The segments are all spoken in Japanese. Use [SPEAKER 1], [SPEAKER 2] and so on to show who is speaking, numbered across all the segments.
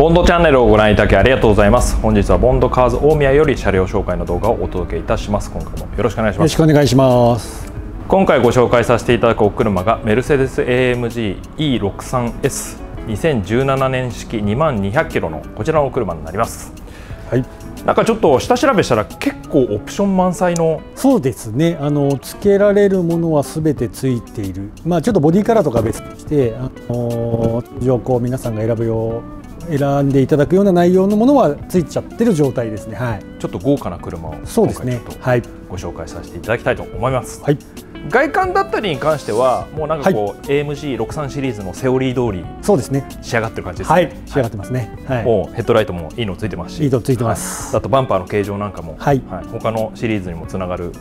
[SPEAKER 1] ボンドチャンネルをご覧いただきありがとうございます本日はボンドカーズ大宮より車両紹介の動画をお届けいたします今回もよろしくお願いし
[SPEAKER 2] よろし
[SPEAKER 1] ます
[SPEAKER 2] くお願いします。
[SPEAKER 1] 今回ご紹介させていただくお車がメルセデス AMG E63S 2017年式2万200キロのこちらのお車になります
[SPEAKER 2] はい。
[SPEAKER 1] なんかちょっと下調べしたら結構オプション満載の
[SPEAKER 2] そうですね。あの付けられるものはすべてついている。まあちょっとボディカラーとかは別として、あの通常こう皆さんが選ぶよう選んでいただくような内容のものはついちゃってる状態ですね。はい。
[SPEAKER 1] ちょっと豪華な車を
[SPEAKER 2] そうですねはい。
[SPEAKER 1] ご紹介させていただきたいと思います、
[SPEAKER 2] はい。
[SPEAKER 1] 外観だったりに関してはもうなんかこう、AMG63 シリーズのセオリー通り
[SPEAKER 2] そうですね。
[SPEAKER 1] 仕上がってる感じですね、
[SPEAKER 2] はい。仕上がってますね。はい。
[SPEAKER 1] もうヘッドライトもいいのついてますし
[SPEAKER 2] いいとついてます。
[SPEAKER 1] あとバンパーの形状なんかも、
[SPEAKER 2] はい
[SPEAKER 1] 他のシリーズにもつながる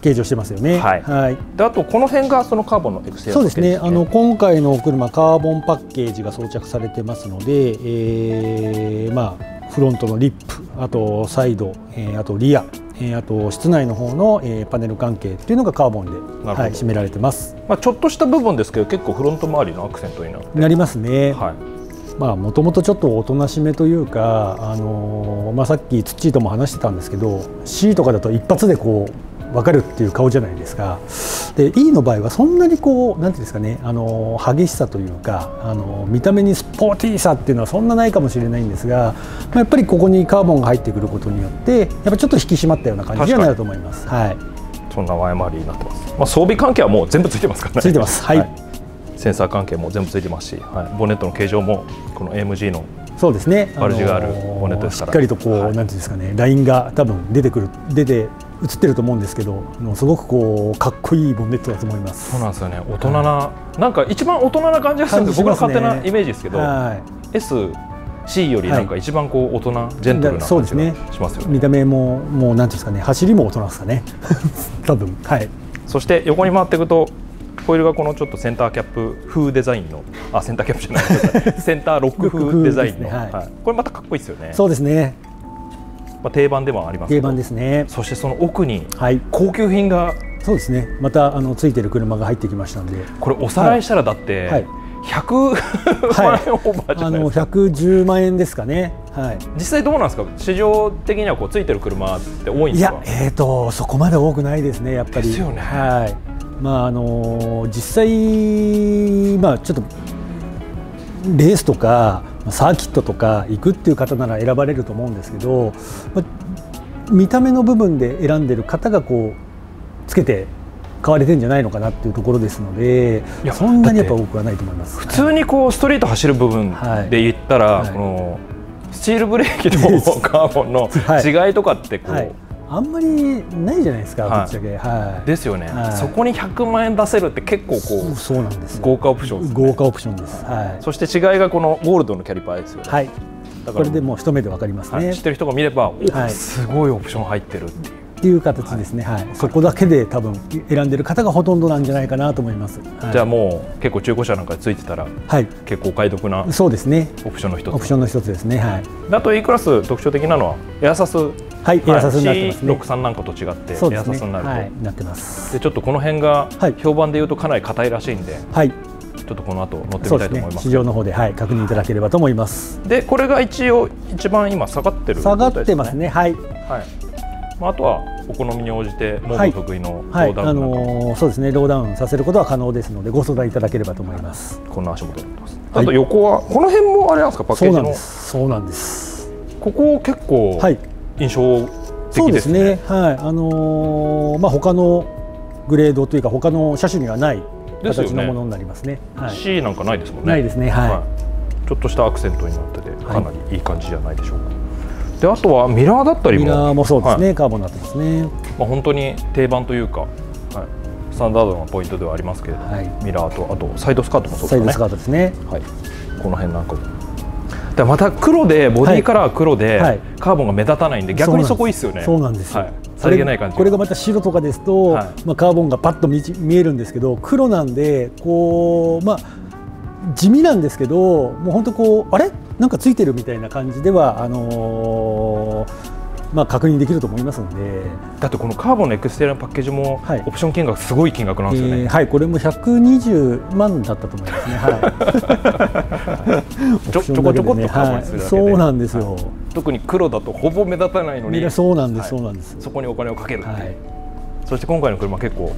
[SPEAKER 2] 形状してますよね。
[SPEAKER 1] はい
[SPEAKER 2] はい。
[SPEAKER 1] であとこの辺がそのカーボンのエクセル
[SPEAKER 2] そうですね。あの今回のお車カーボンパッケージが装着されてますので、えーまあフロントのリップ、あとサイド、えーあとリア、えーあと室内の方の、えーパネル関係っていうのがカーボンで、はい、占められてます。
[SPEAKER 1] まあ、ちょっとした部分ですけど結構フロント周りのアクセントになって、
[SPEAKER 2] なりますね。
[SPEAKER 1] はい、
[SPEAKER 2] まあもともとちょっとおとなしめというか、あのーまあさっきツッチーとも話してたんですけど、C とかだと一発でこう分かるっていう顔じゃないですか。で E の場合はそんなにこうなんていうんですかね、あのー激しさというか、あのー見た目にスポーティーさっていうのはそんなないかもしれないんですが、まあ、やっぱりここにカーボンが入ってくることによって、やっぱちょっと引き締まったような感じに。はなると思います。はい。
[SPEAKER 1] そんなワイ回りになってます、まあ、装備関係はもう全部ついてますからね。
[SPEAKER 2] ついてます。はい。
[SPEAKER 1] センサー関係も全部ついてますし、はい、ボンネットの形状もこの AMG の
[SPEAKER 2] そうですね。
[SPEAKER 1] バルジがあるボンネットですから。
[SPEAKER 2] しっかりとこう、
[SPEAKER 1] はい。
[SPEAKER 2] なんていうんですかね、ラインが多分出てくる出て映ってると思うんですけど、すごくこうかっこいいボンネットだと思います。
[SPEAKER 1] そうなんですよね。大人な、なんか一番大人な感じがするんです僕の勝手なイメージですけど、
[SPEAKER 2] は
[SPEAKER 1] SC よりなんか一番こう大人、ジェントルな感じ
[SPEAKER 2] そうですね。
[SPEAKER 1] がしますよ
[SPEAKER 2] い。
[SPEAKER 1] ね。
[SPEAKER 2] 見た目ももうなんていうんですかね、走りも大人ですかね。多分。はい。
[SPEAKER 1] そして横に回っていくとホイールがこのちょっとセンターキャップ風デザインのあセンターキャップじゃない。センターロック風デザインの、
[SPEAKER 2] ね。はい。
[SPEAKER 1] はい。これまたかっこいいですよね。
[SPEAKER 2] そうですね。
[SPEAKER 1] まあ、定番でもあります
[SPEAKER 2] 定番ですね。
[SPEAKER 1] そしてその奥に
[SPEAKER 2] はい。
[SPEAKER 1] 高級品が
[SPEAKER 2] そうですね。またあのついてる車が入ってきましたんで、
[SPEAKER 1] これおさらいしたらだって、
[SPEAKER 2] はい
[SPEAKER 1] 100 万円オーバーじゃ
[SPEAKER 2] あの
[SPEAKER 1] ないですか、
[SPEAKER 2] 110万円ですかね。はい。
[SPEAKER 1] 実際どうなんですか？市場的にはこうついてる車って多いん
[SPEAKER 2] い
[SPEAKER 1] ですか？
[SPEAKER 2] や、えー、とそこまで多くないですね、やっぱり。
[SPEAKER 1] ですよね
[SPEAKER 2] はいまああの実際、まあ、ちょっとレースとかサーキットとか行くっていう方なら選ばれると思うんですけど、まあ見た目の部分で選んでる方がこうつけて買われてんじゃないのかなっていうところですので
[SPEAKER 1] いや
[SPEAKER 2] そんなにやっぱ多くはないと思います。
[SPEAKER 1] 普通にこうストリート走る部分で言ったら、
[SPEAKER 2] はい。
[SPEAKER 1] このスチールブレーキと カーボンの
[SPEAKER 2] はい。
[SPEAKER 1] 違いとかってこう、
[SPEAKER 2] はい、あんまりないじゃないですか、
[SPEAKER 1] はい
[SPEAKER 2] ぶっちゃけ。はい
[SPEAKER 1] ですよね、
[SPEAKER 2] はい
[SPEAKER 1] そこに100万円出せるって結構こう
[SPEAKER 2] そうなんですよ
[SPEAKER 1] 豪華オプションですね
[SPEAKER 2] 豪華オプションです。はい。
[SPEAKER 1] そして違いがこのゴールドのキャリパーですよね、
[SPEAKER 2] はい。
[SPEAKER 1] だから
[SPEAKER 2] これでもう一目でわかりますね。
[SPEAKER 1] はい知ってる人が見れば、お
[SPEAKER 2] はい
[SPEAKER 1] すごいオプション入ってるっていう
[SPEAKER 2] っていう形ですね。はい。そこだけで多分選んでる方がほとんどなんじゃないかなと思います。はい
[SPEAKER 1] じゃあもう結構中古車なんかについてたら
[SPEAKER 2] はい。
[SPEAKER 1] 結構お買い得な
[SPEAKER 2] そうですね。
[SPEAKER 1] オプションの一つ
[SPEAKER 2] オプションの一つですね。はい。
[SPEAKER 1] あと E クラス特徴的なのはエアサス？
[SPEAKER 2] はい。エアサスになってますね。
[SPEAKER 1] C63 なんかと違ってエ
[SPEAKER 2] そうですね。
[SPEAKER 1] アサスになると、
[SPEAKER 2] はい。なってます。
[SPEAKER 1] でちょっとこの辺が
[SPEAKER 2] はい
[SPEAKER 1] 評判で言うとかなり硬いらしいんで、
[SPEAKER 2] はい。
[SPEAKER 1] ちょっとこの後乗ってみたいと思い。ます
[SPEAKER 2] 市場の方ではい確認いただければと思います。
[SPEAKER 1] でこれが一応一番今下がってる
[SPEAKER 2] 下がってますね。はい。
[SPEAKER 1] はいまあ、あとはお好みに応じてモード得意のロ
[SPEAKER 2] はい。
[SPEAKER 1] ーダウンなんか
[SPEAKER 2] あのーそうですね。ローダウンさせることは可能ですのでご相談いただければと思います。
[SPEAKER 1] こんな足元になってます、
[SPEAKER 2] はい
[SPEAKER 1] あと横はこの辺もあれなんですか？パッケ
[SPEAKER 2] そうなん
[SPEAKER 1] ージの
[SPEAKER 2] です。そうなんです。
[SPEAKER 1] ここ結構
[SPEAKER 2] はい。
[SPEAKER 1] 印象
[SPEAKER 2] そうで
[SPEAKER 1] 的ですすね,、
[SPEAKER 2] ね。はい。あのーまあ他のグレードというか他の車種にはない形のものになりますね。はい
[SPEAKER 1] C なんかないですもんね
[SPEAKER 2] ないですね。はい。
[SPEAKER 1] ちょっとしたアクセントになっててかなりいい感じじゃないでしょうか、であとはミラーだったりも。
[SPEAKER 2] ミラーもそうですね、
[SPEAKER 1] はい。
[SPEAKER 2] カーボンになってますね。
[SPEAKER 1] まあ、本当に定番というか、はい、スタンダードなポイントではありますけれども、
[SPEAKER 2] はい。
[SPEAKER 1] ミラーとあとサイドスカートもそうですかね。
[SPEAKER 2] サイドスカートですね。
[SPEAKER 1] はい、この辺なんかも。でまた黒でボディカラー黒で、
[SPEAKER 2] はい。
[SPEAKER 1] カーボンが目立たないんで逆にそこいいですよね。
[SPEAKER 2] そうなんですよ。
[SPEAKER 1] はい、さりげない感じ
[SPEAKER 2] これがまた白とかですと、
[SPEAKER 1] はい。
[SPEAKER 2] まあ、カーボンがパッと見えるんですけど黒なんでこうまあ地味なんですけどもう本当こうあれなんかついてるみたいな感じではあのーまあ、確認できると思いますので。
[SPEAKER 1] だってこのカーボンのエクステリアのパッケージも、
[SPEAKER 2] はい。
[SPEAKER 1] オプション金額すごい金額なんですよね、
[SPEAKER 2] えーはいこれも120万だったと思いますね。はい。
[SPEAKER 1] ちょちょこちょこっとカーボンにするだけで、
[SPEAKER 2] はい。そうなんですよ、
[SPEAKER 1] 特に黒だとほぼ目立たないのに。
[SPEAKER 2] そうなんです、
[SPEAKER 1] はい
[SPEAKER 2] そうなんです。
[SPEAKER 1] そこにお金をかけるっていう、
[SPEAKER 2] はい、
[SPEAKER 1] そして今回の車結構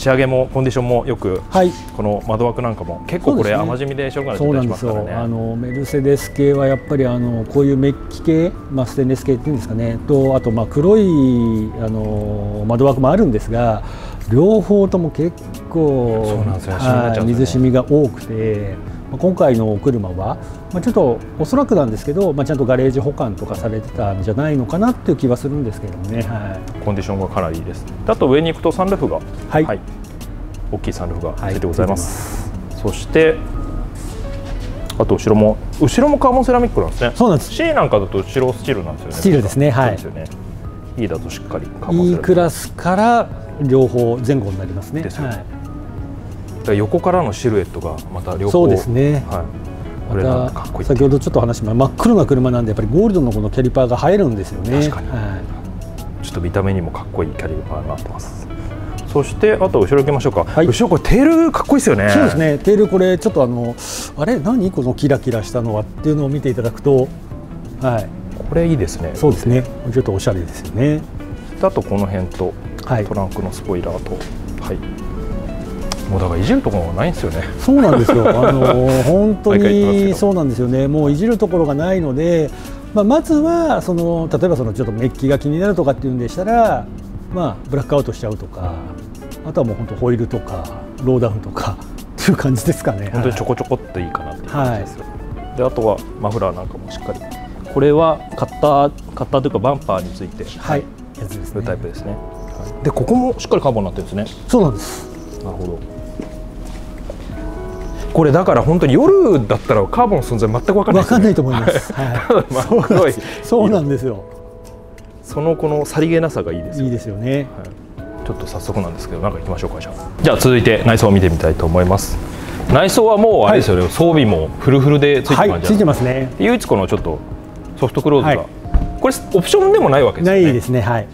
[SPEAKER 1] 仕上げもコンディションもよく
[SPEAKER 2] はい。
[SPEAKER 1] この窓枠なんかも結構これ甘染みでしょうがない
[SPEAKER 2] そうなん
[SPEAKER 1] し
[SPEAKER 2] ですよ、
[SPEAKER 1] ますからね
[SPEAKER 2] あのメルセデス系はやっぱりあのこういうメッキ系、まあ、ステンレス系っていうんですかね。とあとまあ黒いあの窓枠もあるんですが両方とも結構
[SPEAKER 1] ね。
[SPEAKER 2] 水染みが多くて、まあ、今回のお車は、まあ、ちょっとおそらくなんですけど、まあ、ちゃんとガレージ保管とかされてたんじゃないのかなっていう気はするんですけどね。はい。
[SPEAKER 1] コンディションがかなりいいです。であと上に行くとサンルーフが。
[SPEAKER 2] はい。
[SPEAKER 1] 大きいサンルーフが
[SPEAKER 2] はい。
[SPEAKER 1] ついてございます、そしてあと後ろも後ろもカーボンセラミックなんですね。
[SPEAKER 2] そうなんです。
[SPEAKER 1] C なんかだと後ろスチールなんですよね。
[SPEAKER 2] スチールですね。はい。
[SPEAKER 1] ですよね。E だとしっかりカーボンセラミ
[SPEAKER 2] E
[SPEAKER 1] ック。
[SPEAKER 2] クラスから両方前後になりますね。
[SPEAKER 1] ですよね。
[SPEAKER 2] はい
[SPEAKER 1] だから横からのシルエットがまた両方
[SPEAKER 2] そうですね。
[SPEAKER 1] はい、これなんかかっこいい
[SPEAKER 2] 先ほどちょっと話しま真っ黒な車なんでやっぱりゴールドのこのキャリパーが映えるんですよね。
[SPEAKER 1] 確かに。
[SPEAKER 2] は
[SPEAKER 1] ちょっと見た目にもかっこいいキャリパーになってます。そしてあと後ろ行きましょうか、
[SPEAKER 2] はい。
[SPEAKER 1] 後ろこれテールかっこいいですよね。
[SPEAKER 2] い、そうですね。テールこれちょっとあのあれ？何このキラキラしたのはっていうのを見ていただくと、はい、
[SPEAKER 1] これいいですね。
[SPEAKER 2] そうですね。ちょっとおしゃれですよね。
[SPEAKER 1] あとこの辺と
[SPEAKER 2] はい。
[SPEAKER 1] ト。ランクのスポイラーと。はいもうだからいじるところがないんですよね
[SPEAKER 2] そうなんですよ。あの本当にそうなんですよね。もういじるところがないので、まあまずはその例えばそのちょっとメッキが気になるとかっていうんでしたら、まあブラックアウトしちゃうとか、あとはもう本当ホイールとかローダウンとかっていう感じですかね。
[SPEAKER 1] 本当にちょ
[SPEAKER 2] こ。
[SPEAKER 1] こちょこっといいかなっていう感じですよ、であとはマフラーなんかもしっかりこれはカッターカッターというかバンパーについて
[SPEAKER 2] はい。やつです
[SPEAKER 1] る
[SPEAKER 2] ね。
[SPEAKER 1] タイプですね、はいでここもしっかりカーボンになってるんですね
[SPEAKER 2] そうなんです。
[SPEAKER 1] なるほどこれだから本当に夜だったらカーボンの存在全く分かんないね
[SPEAKER 2] わかんないと思います。は
[SPEAKER 1] まあ黒い
[SPEAKER 2] い。そうなんですよ。
[SPEAKER 1] そのこのさりげなさがいいですよ
[SPEAKER 2] いいですよね。
[SPEAKER 1] ちょっと早速なんですけど、なんか行きましょうか、じゃあ。じゃあ続いて内装を見てみたいと思います。内装はもうあれですよね、装備もフルフルでついてる
[SPEAKER 2] はい。ついてますね。
[SPEAKER 1] 唯一このちょっとソフトクローズが、
[SPEAKER 2] はい
[SPEAKER 1] これオプションでもないわけですよね。
[SPEAKER 2] ないですね。はい。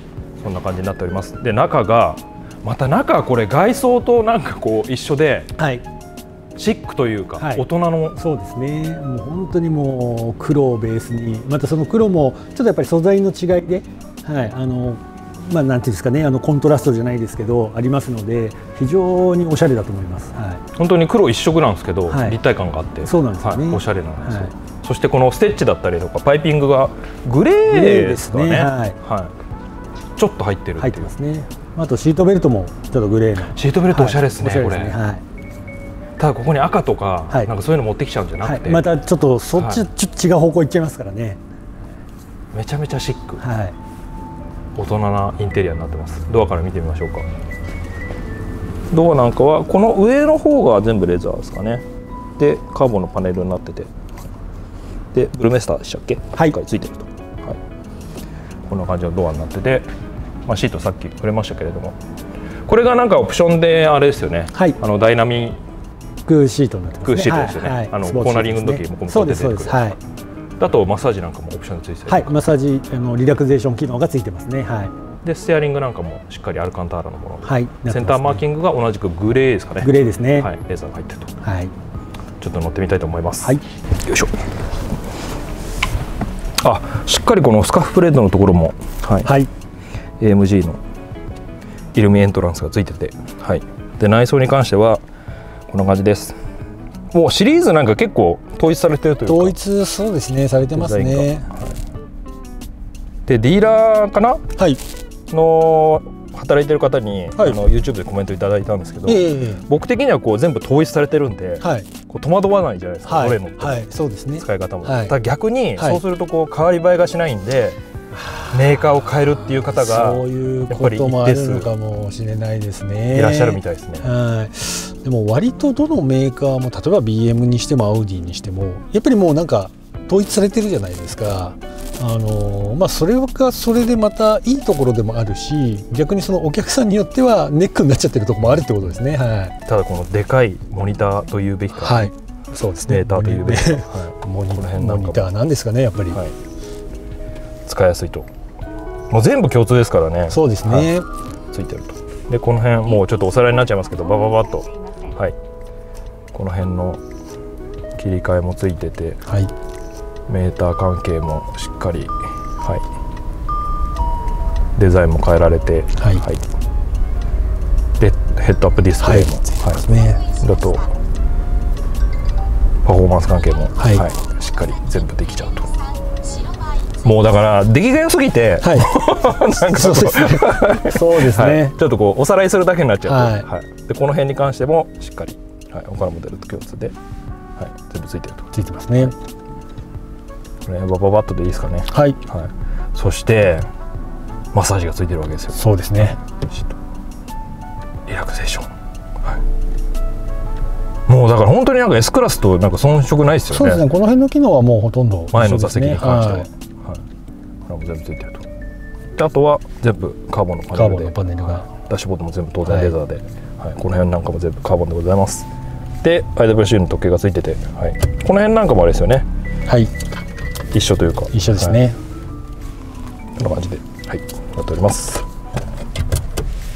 [SPEAKER 1] そんな感じになっております。で中がまた中はこれ外装となんかこう一緒で
[SPEAKER 2] はい。
[SPEAKER 1] シックというか、
[SPEAKER 2] はい。
[SPEAKER 1] 大人の。
[SPEAKER 2] そうですね。もう本当にもう黒をベースに、またその黒もちょっとやっぱり素材の違いで、はい、あのまあなんていうんですかね、あのコントラストじゃないですけどありますので、非常におしゃれだと思います。は
[SPEAKER 1] 本当に黒一色なんですけど、
[SPEAKER 2] はい。
[SPEAKER 1] 立体感があって
[SPEAKER 2] そうなんですよね。
[SPEAKER 1] はい。おしゃれなんですよ、
[SPEAKER 2] はい。
[SPEAKER 1] そしてこのステッチだったりとかパイピングがグレーですかね。
[SPEAKER 2] ね。はい。
[SPEAKER 1] はい。ちょっと入ってる
[SPEAKER 2] い、
[SPEAKER 1] っていう。
[SPEAKER 2] 入ってますね。あとシートベルトもちょっとグレーの。
[SPEAKER 1] シートベルトおしゃれですね、これ。
[SPEAKER 2] はい。
[SPEAKER 1] ただここに赤とか、
[SPEAKER 2] はい。
[SPEAKER 1] なんかそういうの持ってきちゃうんじゃなくて、
[SPEAKER 2] はい、またちょっとそっち、
[SPEAKER 1] はい。
[SPEAKER 2] ちょっと違う方向行っちゃいますからね。
[SPEAKER 1] めちゃめちゃシック、
[SPEAKER 2] はい。
[SPEAKER 1] 大人なインテリアになってます。ドアから見てみましょうか。ドアなんかはこの上の方が全部レザーですかね。でカーボンのパネルになってて。でブルメスターでしたっけ？
[SPEAKER 2] はい。
[SPEAKER 1] ついてると、はい、こんな感じのドアになってて、まあ、シートさっき触れましたけれども。これがなんかオプションであれですよね、
[SPEAKER 2] はい。
[SPEAKER 1] あのダイナミ
[SPEAKER 2] クーシートになってますね。
[SPEAKER 1] クーシートですよね
[SPEAKER 2] はい
[SPEAKER 1] あの
[SPEAKER 2] スポーツ
[SPEAKER 1] コーナリングの時もここ
[SPEAKER 2] そうですそうです。はい。
[SPEAKER 1] だとマッサージなんかもオプションについて
[SPEAKER 2] はい、マッサージあのリラクゼーション機能がついてますね。はい。
[SPEAKER 1] でステアリングなんかもしっかりアルカンターラのもので、
[SPEAKER 2] はい。
[SPEAKER 1] センターマーキ
[SPEAKER 2] ン
[SPEAKER 1] ングが同じくグレーですかね
[SPEAKER 2] グレーですね。
[SPEAKER 1] はい、レーザーが入ってると
[SPEAKER 2] はい。
[SPEAKER 1] ちょっと乗ってみたいと思います、
[SPEAKER 2] はい。
[SPEAKER 1] よいしょあしっかりこのスカフプレートのところも、はい
[SPEAKER 2] はい。
[SPEAKER 1] AMG のイルミエントランスがついてて、はい、で内装に関してはこんな感じですもうシリーズなんか結構統一されてるというか
[SPEAKER 2] 統一そうですねされてますね。
[SPEAKER 1] がはいでディーラーかな？
[SPEAKER 2] はい。
[SPEAKER 1] の働いてる方に、
[SPEAKER 2] はい
[SPEAKER 1] あの YouTube でコメントいただいたんですけど、
[SPEAKER 2] ええ
[SPEAKER 1] 僕的にはこう全部統一されてるんで、
[SPEAKER 2] はい。
[SPEAKER 1] こう戸惑わないじゃないですか、
[SPEAKER 2] はい。
[SPEAKER 1] どれ乗っても、
[SPEAKER 2] はい。そうですね。
[SPEAKER 1] 使い方も、
[SPEAKER 2] はい
[SPEAKER 1] ただ逆に
[SPEAKER 2] はい
[SPEAKER 1] そうするとこう変わり映えがしないんで、メーカーを変えるっていう方が
[SPEAKER 2] そういうこともあるのかもしれないですね。
[SPEAKER 1] いらっしゃるみたいですね。
[SPEAKER 2] はい、でも割とどのメーカーも例えば BM にしてもアウディにしてもやっぱりもうなんか統一されてるじゃないですか。あのまあ、それがそれでまたいいところでもあるし逆にそのお客さんによってはネックになっちゃってるところもあるってことですね。はい、
[SPEAKER 1] ただこのでかいモニターというべきか、
[SPEAKER 2] はい、そうですね。
[SPEAKER 1] メーターというべきか、は
[SPEAKER 2] モニターなんですかねやっぱり。
[SPEAKER 1] いはい。使いやすいと。もう全部共通ですからね。
[SPEAKER 2] そうですね、
[SPEAKER 1] ついてると。でこの辺もうちょっとおさらいになっちゃいますけどバババッとはい。この辺の切り替えもついてて
[SPEAKER 2] はい。
[SPEAKER 1] メーター関係もしっかりはい。デザインも変えられて
[SPEAKER 2] はい。
[SPEAKER 1] でヘッドアップディスプレイも、
[SPEAKER 2] つい。
[SPEAKER 1] はい、だとパフォーマンス関係も、
[SPEAKER 2] はい。
[SPEAKER 1] しっかり全部できちゃうともうだから出来が良すぎて、
[SPEAKER 2] はい。
[SPEAKER 1] なんか
[SPEAKER 2] そうですね。そうです
[SPEAKER 1] はい。
[SPEAKER 2] ね、
[SPEAKER 1] ちょっとこうおさらいするだけになっちゃう。と、
[SPEAKER 2] は
[SPEAKER 1] はい。でこの辺に関してもしっかり、はい、他のモデルと共通で、はい、全部ついてると。
[SPEAKER 2] ついてますね。
[SPEAKER 1] これバババッとでいいですかね、
[SPEAKER 2] はい。
[SPEAKER 1] はい、そしてマッサージがついてるわけですよ。
[SPEAKER 2] そうですね。
[SPEAKER 1] リラクゼーション、はい、もうだから本当になんか S クラスとなんか遜色ないですよね。
[SPEAKER 2] そうですね。この辺の機能はもうほとんど
[SPEAKER 1] 前の座席に関しては、
[SPEAKER 2] は。
[SPEAKER 1] はいも全部ついてると。であとは全部カーボンのパネルで。
[SPEAKER 2] カーボンのパネルが。
[SPEAKER 1] ダッシュボードも全部当然レザーで、はい。この辺なんかも全部カーボンでございます。で IWC の時計がついてて、はい、この辺なんかもあれですよね。
[SPEAKER 2] はい。
[SPEAKER 1] 一緒というか。
[SPEAKER 2] 一緒です
[SPEAKER 1] はい。
[SPEAKER 2] ね、
[SPEAKER 1] こんな感じで、はい、やっております。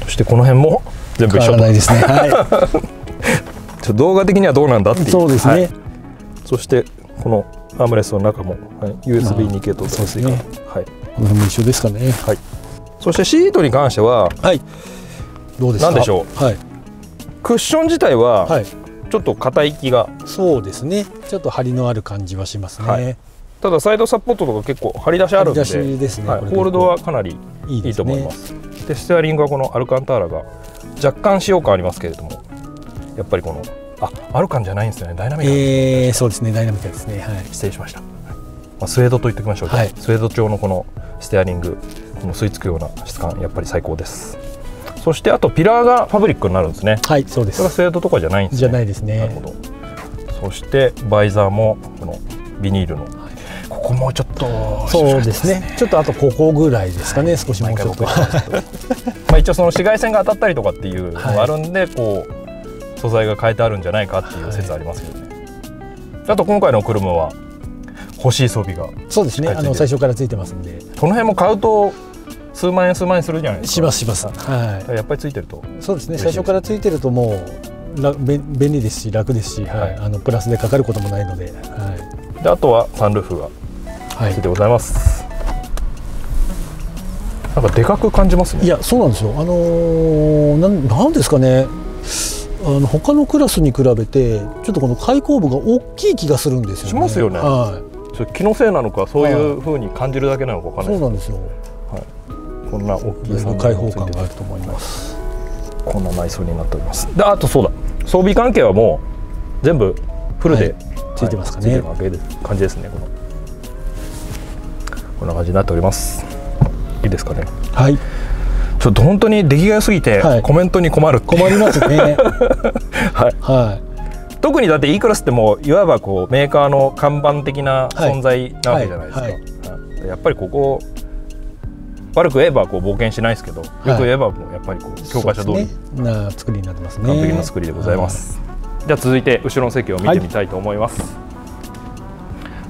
[SPEAKER 1] そしてこの辺も全部一緒
[SPEAKER 2] ないですね。は
[SPEAKER 1] ちょっと動画的にはどうなんだってい
[SPEAKER 2] いう。そうですね、
[SPEAKER 1] はい。そしてこのアームレストの中も、はい、USB2 系統
[SPEAKER 2] そうですね。
[SPEAKER 1] はい、
[SPEAKER 2] この辺も一緒ですかね。
[SPEAKER 1] はい、そしてシートに関しては
[SPEAKER 2] はい。どうですか？
[SPEAKER 1] でしょ
[SPEAKER 2] う？はい。
[SPEAKER 1] クッション自体は
[SPEAKER 2] はい。
[SPEAKER 1] ちょっと硬い気が、
[SPEAKER 2] そうですね。ちょっと張りのある感じはしますね、
[SPEAKER 1] はい。ただサイドサポートとか結構張り出しあるんで。
[SPEAKER 2] 張り出しですね。
[SPEAKER 1] はい、ホールドはかなり
[SPEAKER 2] いい
[SPEAKER 1] と思います。でステアリングはこのアルカンターラが若干使用感ありますけれどもやっぱりこのあアルカンじゃないんですよね。ダイナミック、
[SPEAKER 2] えー、そうですね。ダイナミックですね。はい。
[SPEAKER 1] 失礼しました、まあ、スウェードと言っておきましょう、
[SPEAKER 2] はい。
[SPEAKER 1] スウェード調のこのステアリングこの吸い付くような質感やっぱり最高です。そしてあとピラーがファブリックになるんですね。
[SPEAKER 2] はいそうです。
[SPEAKER 1] それはスウェードとかじゃないんですね。
[SPEAKER 2] じゃないですね。
[SPEAKER 1] なるほど。そしてバイザーもこのビニールの、ここもうちょっと
[SPEAKER 2] そうですね。ちょっとあとここぐらいですかね、少しもうちょっと。
[SPEAKER 1] まあ一応その紫外線が当たったりとかっていうのがあるんで、こう素材が変えてあるんじゃないかっていう説ありますけどね、あと今回の車は欲しい装備が
[SPEAKER 2] そうですね。あの最初からついてますんで。
[SPEAKER 1] この辺も買うと数万円数万円するじゃないですか？
[SPEAKER 2] しますします。は
[SPEAKER 1] やっぱりついてると
[SPEAKER 2] いそうですね。最初からついてるともうら便便利ですし楽ですし、はい、あのプラスでかかることもないので、は
[SPEAKER 1] であとはサンルーフが
[SPEAKER 2] いはい。
[SPEAKER 1] ついてございます、なんかでかく感じますね。
[SPEAKER 2] いやそうなんですよ。あのーなんなんですかねあの他のクラスに比べてちょっとこの開口部が大きい気がするんですよね。
[SPEAKER 1] しますよね。
[SPEAKER 2] は
[SPEAKER 1] それ気のせいなのかそういう風に感じるだけなのかわか
[SPEAKER 2] い、
[SPEAKER 1] んない。
[SPEAKER 2] そうなんですよ。
[SPEAKER 1] こんな大きい
[SPEAKER 2] 開放感があると思います
[SPEAKER 1] こんな内装になっております。であとそうだ。装備関係はもう全部フルで、
[SPEAKER 2] はい。ついてますかね。
[SPEAKER 1] はい。ついて感じですねこの。こんな感じになっております。いいですかね。
[SPEAKER 2] はい
[SPEAKER 1] ちょっと本当に出来が良すぎて、
[SPEAKER 2] はい。
[SPEAKER 1] コメントに困る
[SPEAKER 2] 困りますね。
[SPEAKER 1] はい、
[SPEAKER 2] は
[SPEAKER 1] 特にだって E クラスってもういわばこうメーカーの看板的な存在なわけじゃないですか、
[SPEAKER 2] はい。は
[SPEAKER 1] はい。やっぱりここ悪く言えばこう冒険しないですけど、よく言えばもうやっぱりこう
[SPEAKER 2] い
[SPEAKER 1] 教科書通り。
[SPEAKER 2] ね。な作りになってますね。
[SPEAKER 1] 完璧な作りでございます、じゃあ続いて後ろの席を見てみたいと思います、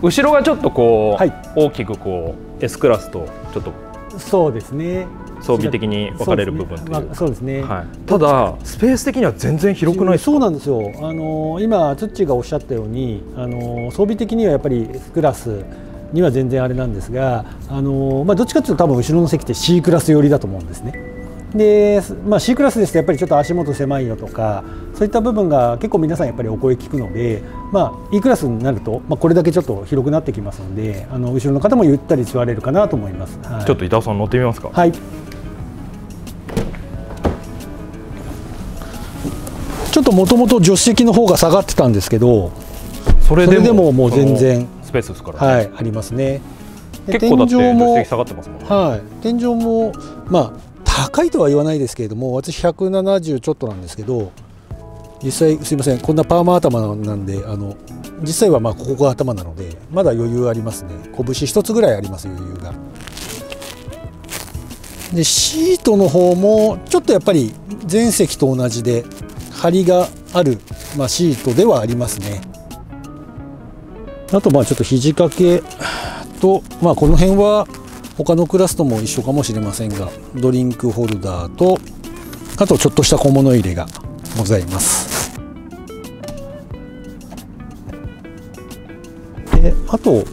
[SPEAKER 1] 後ろがちょっとこう、
[SPEAKER 2] はい。
[SPEAKER 1] 大きくこう S クラスとちょっと。
[SPEAKER 2] はいそうですね
[SPEAKER 1] 装備的に分かれる部分という。
[SPEAKER 2] そうですねまあそうですね。
[SPEAKER 1] はい、ただスペース的には全然広くないですか
[SPEAKER 2] そうなんですよ、あの今、ツッチーがおっしゃったように、あの装備的にはやっぱり S クラスには全然あれなんですが、あのまあ、どっちかというと、多分後ろの席って C クラス寄りだと思うんですね。でまあ、C クラスですとやっぱりちょっと足元狭いよとかそういった部分が結構皆さんやっぱりお声聞くので、まあ、E クラスになると、まあ、これだけちょっと広くなってきますのであの後ろの方もゆったり座れるかなと思います。はい、
[SPEAKER 1] ちょっと板尾さん乗ってみますか、
[SPEAKER 2] はい。ともともと助手席の方が下がってたんですけど、
[SPEAKER 1] それでも
[SPEAKER 2] ももう全然
[SPEAKER 1] スペースですからね、
[SPEAKER 2] はい、ありますね。で
[SPEAKER 1] 結構だって助手
[SPEAKER 2] 天井も
[SPEAKER 1] 席下がってますもんね
[SPEAKER 2] はい、天井もまあ高いとは言わないですけれども、私170ちょっとなんですけど、実際すいません、こんなパーマ頭なんで、あの実際はまあここが頭なので、まだ余裕ありますね。拳一つぐらいあります余裕が。でシートの方もちょっとやっぱり全席と同じで張りがある、まあ、シートではありますね。あとまあちょっと肘掛けと、まあ、この辺は他のクラスとも一緒かもしれませんがドリンクホルダーとあとちょっとした小物入れがございますあと、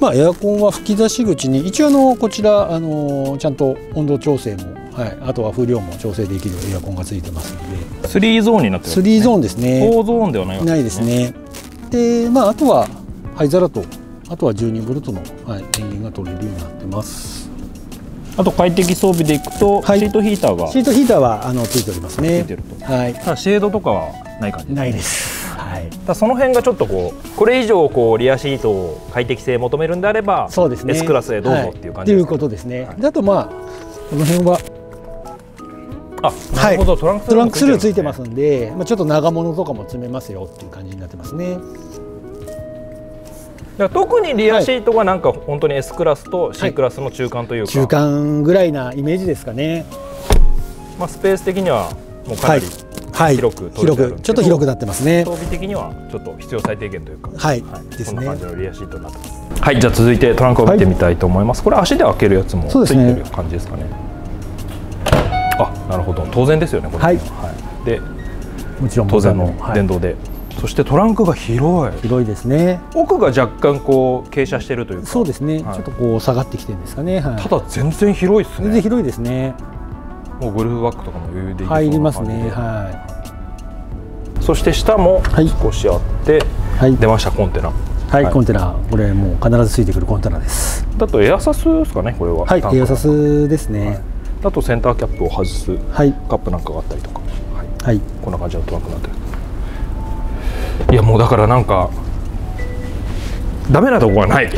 [SPEAKER 2] まあ、エアコンは吹き出し口に一応あのこちらあのちゃんと温度調整も、はい、あとは風量も調整できるエアコンがついてますので。
[SPEAKER 1] 3ゾーンになってます、ね、
[SPEAKER 2] 3ゾーンですね。
[SPEAKER 1] 4ゾーンではないわけ
[SPEAKER 2] ないですね。でまああとは灰皿とあとは12ボルトの、はい、電源が取れるようになってます。
[SPEAKER 1] あと快適装備でいくと、
[SPEAKER 2] はい。
[SPEAKER 1] シートヒーターが
[SPEAKER 2] シートヒーターはあのついておりますね。はい。
[SPEAKER 1] ただシェードとかはない感じ
[SPEAKER 2] ないです
[SPEAKER 1] だその辺がちょっとこうこれ以上こうリアシートを快適性求めるんであれば
[SPEAKER 2] そうですね。
[SPEAKER 1] S クラスへどうぞ
[SPEAKER 2] は
[SPEAKER 1] っていう感じですか、
[SPEAKER 2] ことですね、であとまあこの辺は
[SPEAKER 1] あなるほど、トランク
[SPEAKER 2] トランクスルーついてますんで、まあ、ちょっと長物とかも詰めますよっていう感じになってますね。
[SPEAKER 1] 特にリアシートがなんか本当に S クラスと C クラスの中間というか、
[SPEAKER 2] 中間ぐらいなイメージですかね。
[SPEAKER 1] まあ、スペース的にはもうかなり
[SPEAKER 2] はい。
[SPEAKER 1] 広く
[SPEAKER 2] 広くちょっと広くなってますね。
[SPEAKER 1] 装備的にはちょっと必要最低限というか、
[SPEAKER 2] はい。ですね。
[SPEAKER 1] こんな感じのリアシートになってます。はい。じゃあ続いてトランクを見てみたいと思います、これ足で開けるやつもついてる感じですかね。あなるほど。当然ですよねこれ。
[SPEAKER 2] はい。
[SPEAKER 1] はい、で
[SPEAKER 2] もちろん
[SPEAKER 1] 当然の
[SPEAKER 2] はい。
[SPEAKER 1] 電動で、そしてトランクが広い。
[SPEAKER 2] 広いですね。
[SPEAKER 1] 奥が若干こう傾斜してるというか。
[SPEAKER 2] そうですね、
[SPEAKER 1] はい。
[SPEAKER 2] ちょっとこう下がってきてるんですかね、はい、
[SPEAKER 1] ただ全然広いですね。
[SPEAKER 2] 全然広いですね
[SPEAKER 1] もうゴルフバッグとかも余裕で
[SPEAKER 2] 入りますねは
[SPEAKER 1] そして下も
[SPEAKER 2] はい。
[SPEAKER 1] 少しあって、
[SPEAKER 2] いはい、
[SPEAKER 1] 出ましたコンテナ。
[SPEAKER 2] はい
[SPEAKER 1] はい。
[SPEAKER 2] コンテナ。これもう必ずついてくるコンテナです。
[SPEAKER 1] だとエアサスですかねこれは。
[SPEAKER 2] はいエアサスですね。
[SPEAKER 1] あとセンターキャップを外す
[SPEAKER 2] はい。
[SPEAKER 1] カップなんかがあったりとか、はい、
[SPEAKER 2] はい。
[SPEAKER 1] こんな感じのトランクになってる。いやもうだからなんかダメなとこがない。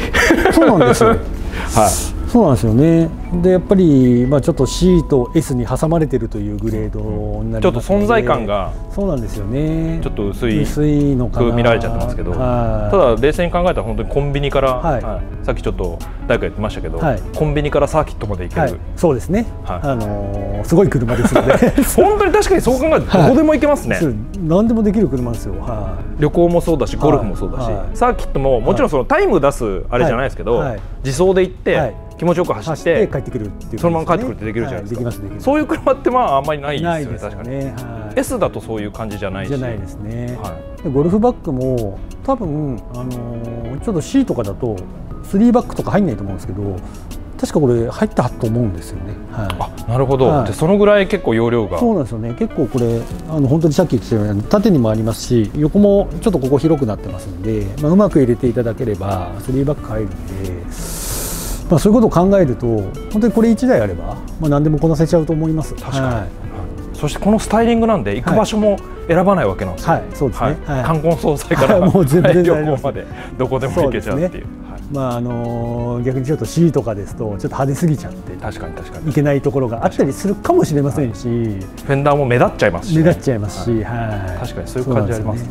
[SPEAKER 2] そうなんですよ。
[SPEAKER 1] はい
[SPEAKER 2] そうなんですよね。でやっぱり、まあ、ちょっと C と S に挟まれてるというグレードになり
[SPEAKER 1] ちょっと存在感が
[SPEAKER 2] そうなんですよね。
[SPEAKER 1] ちょっと薄い
[SPEAKER 2] 薄いのかな。
[SPEAKER 1] 見られちゃってますけど、
[SPEAKER 2] はい。
[SPEAKER 1] ただ冷静に考えたら本当にコンビニから、
[SPEAKER 2] はい。
[SPEAKER 1] はい。さっきちょっと誰か言ってましたけど、
[SPEAKER 2] はい。
[SPEAKER 1] コンビニからサーキットまで行ける、
[SPEAKER 2] はい、そうですね、
[SPEAKER 1] はい。
[SPEAKER 2] あのーすごい車ですので
[SPEAKER 1] 本当に確かにそう考えるとどこでも行けますね、
[SPEAKER 2] 何でもできる車ですよ、は
[SPEAKER 1] 旅行もそうだしゴルフもそうだし、
[SPEAKER 2] はい。
[SPEAKER 1] サーキットももちろんそのタイム出すあれじゃないですけど、
[SPEAKER 2] はい。はい。
[SPEAKER 1] 自走で行って、
[SPEAKER 2] はい
[SPEAKER 1] 気持ちよく
[SPEAKER 2] い、
[SPEAKER 1] 走っ
[SPEAKER 2] てて帰ってくるっていう、
[SPEAKER 1] そのまま帰ってくるってできるじゃないですか、
[SPEAKER 2] はいできます
[SPEAKER 1] そういう車ってまああんまりないですよね
[SPEAKER 2] ないですよ
[SPEAKER 1] 確かに、
[SPEAKER 2] ね、はい、
[SPEAKER 1] S だとそういう感じじゃないし。
[SPEAKER 2] じゃないですね、
[SPEAKER 1] は
[SPEAKER 2] でゴルフバッグも多分、あのーちょっと C とかだと3バッグとか入んないと思うんですけど確かこれ入ったと思うんですよね、はい、
[SPEAKER 1] あなるほど、
[SPEAKER 2] はい。
[SPEAKER 1] でそのぐらい結構容量が。
[SPEAKER 2] そうなんですよね。結構これあの本当にさっき言ってたように縦にもありますし横もちょっとここ広くなってますんで、まあ、うまく入れていただければ3バッグ入るんで、まあ、そういうことを考えると本当にこれ1台あれば、まあ、何でもこなせちゃうと思います。
[SPEAKER 1] 確かに、
[SPEAKER 2] はい。
[SPEAKER 1] はいそしてこのスタイリングなんで行く場所も選ばないわけなんですよ、
[SPEAKER 2] はいそうですね。はい。
[SPEAKER 1] 冠婚葬祭から、
[SPEAKER 2] はいもう全然
[SPEAKER 1] 旅行までどこでも行けちゃうっていう。
[SPEAKER 2] まああの逆にちょっと C とかですとちょっと派手すぎちゃって
[SPEAKER 1] 確かに確かに。
[SPEAKER 2] いけないところがあったりするかもしれませんし、
[SPEAKER 1] フェンダーも目立っちゃいますし、ね、
[SPEAKER 2] 目立っちゃいますし、はい。
[SPEAKER 1] 確かにそういう感じありますね。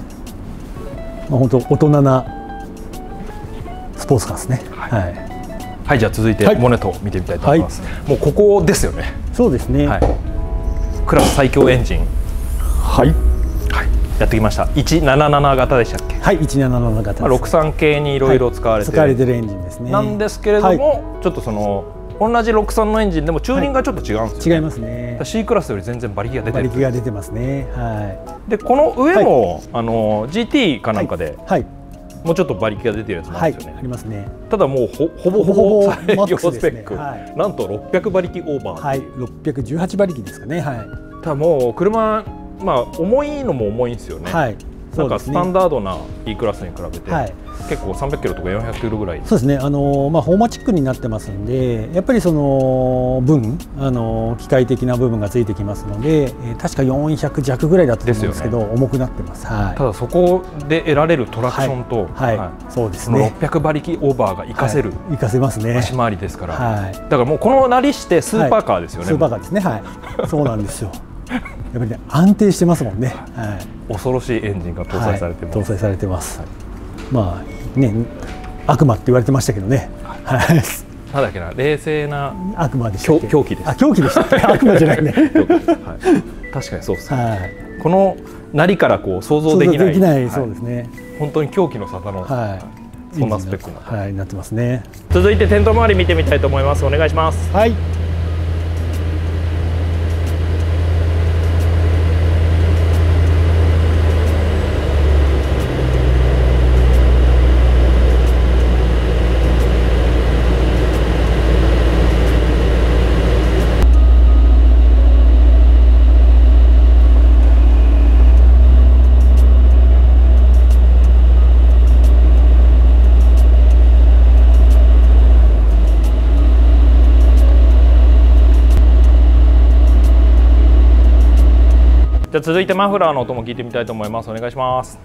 [SPEAKER 2] まあ本当大人なスポーツカーですね。
[SPEAKER 1] はい
[SPEAKER 2] はい。
[SPEAKER 1] はいじゃあ続いて
[SPEAKER 2] はい
[SPEAKER 1] モネトを見てみたいと思います、もうここですよね
[SPEAKER 2] そうですね。
[SPEAKER 1] はいクラス最強エンジン
[SPEAKER 2] はい。
[SPEAKER 1] はいやってきました177型でしたっけ、
[SPEAKER 2] はい、177型です。
[SPEAKER 1] まあ、63系にいろいろ使われてる、
[SPEAKER 2] 使われてるエンジンですね。
[SPEAKER 1] なんですけれども、ちょっとその同じ63のエンジンでもチューニングがちょっと違うんですよ、
[SPEAKER 2] 違いますね。
[SPEAKER 1] C クラスより全然馬力が出て
[SPEAKER 2] 馬
[SPEAKER 1] る
[SPEAKER 2] 力が出てますね。は
[SPEAKER 1] でこの上も、あの GT か
[SPEAKER 2] い。
[SPEAKER 1] なんかで、
[SPEAKER 2] はい。
[SPEAKER 1] もうちょっと馬力が出てるやつもあ
[SPEAKER 2] はい。
[SPEAKER 1] るんですよね、
[SPEAKER 2] ありますね。
[SPEAKER 1] ただもうほほぼほ
[SPEAKER 2] ほぼ
[SPEAKER 1] 最強
[SPEAKER 2] ス
[SPEAKER 1] ペック、
[SPEAKER 2] はい
[SPEAKER 1] なんと600馬力オーバー
[SPEAKER 2] はい。
[SPEAKER 1] っていう、
[SPEAKER 2] 618馬力ですかね。はい。
[SPEAKER 1] ただもう車まあ重いのも重いんですよね、
[SPEAKER 2] はい。
[SPEAKER 1] なんかスタン
[SPEAKER 2] ド。
[SPEAKER 1] ダードな E クラスに比べて、
[SPEAKER 2] はい。
[SPEAKER 1] 結構300キロとか400キロぐらい
[SPEAKER 2] そうですね、あのまあ、ホーマチックになってますんで、やっぱりその分、あの機械的な部分がついてきますので、えー確か400弱ぐらいだったと思うんですけど、重くなってます。はい
[SPEAKER 1] ただそこで得られるトラクションと、
[SPEAKER 2] はい、
[SPEAKER 1] はい
[SPEAKER 2] そうですね。
[SPEAKER 1] 600馬力オーバーが活かせる
[SPEAKER 2] はい、活かせますね。
[SPEAKER 1] 足回りですから、
[SPEAKER 2] はい。
[SPEAKER 1] だからもうこのなりしてスーパーカーですよね、
[SPEAKER 2] スーパーカーですね。はい。そうなんですよ。やっぱりね、安定してますもんね。はい。
[SPEAKER 1] 恐ろしいエンジンが搭載されてます、
[SPEAKER 2] はい搭載されてます。まあ、ね、悪魔って言われてましたけどね。はい。
[SPEAKER 1] なんだっけな冷静な
[SPEAKER 2] 悪魔でしたっけ？
[SPEAKER 1] 狂狂気です
[SPEAKER 2] あ、狂気でした。悪魔じゃないね。
[SPEAKER 1] はい、確かにそうです、
[SPEAKER 2] はい。
[SPEAKER 1] このなりからこう想像できない
[SPEAKER 2] できない、
[SPEAKER 1] はい
[SPEAKER 2] そうですね。
[SPEAKER 1] 本当に狂気の沙汰の、
[SPEAKER 2] はい。
[SPEAKER 1] そんなスペックにな
[SPEAKER 2] はいなってますね
[SPEAKER 1] 続いてテント周り見てみたいと思いますお願いします
[SPEAKER 2] はい
[SPEAKER 1] 続いてマフラーの音も聞いてみたいと思います。お願いします